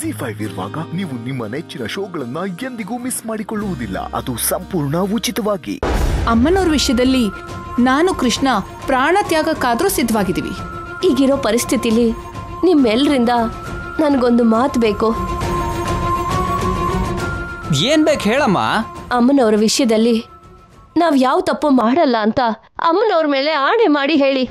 G five ಇರುವಾಗ ನೀವು ನಿಮ್ಮ ನೆಚ್ಚಿನ ಶೋಗಳನ್ನ ಎಂದಿಗೂ ಮಿಸ್ ಮಾಡಿಕೊಳ್ಳುವುದಿಲ್ಲ. ಅದು ಸಂಪೂರ್ಣ ಉಚಿತವಾಗಿ. ಅಮ್ಮನವ್ರ ವಿಷಯದಲ್ಲಿ ನಾನು ಕೃಷ್ಣ ಪ್ರಾಣ ತ್ಯಾಗಕ್ಕಾದ್ರೂ ಸಿದ್ಧವಾಗಿದ್ದೀವಿ. ಈಗಿರೋ ಪರಿಸ್ಥಿತಿಲಿ ನಿಮ್ಮೆಲ್ಲರಿಂದ ನನಗೊಂದು ಮಾತು ಬೇಕು. ಏನ್ ಬೇಕು ಹೇಳಮ್ಮ? ಅಮ್ಮನವರ ವಿಷಯದಲ್ಲಿ ನಾವು ಯಾವ ತಪ್ಪು ಮಾಡಲ್ಲ ಅಂತ ಅಮ್ಮನವ್ರ ಮೇಲೆ ಆಣೆ ಮಾಡಿ ಹೇಳಿ.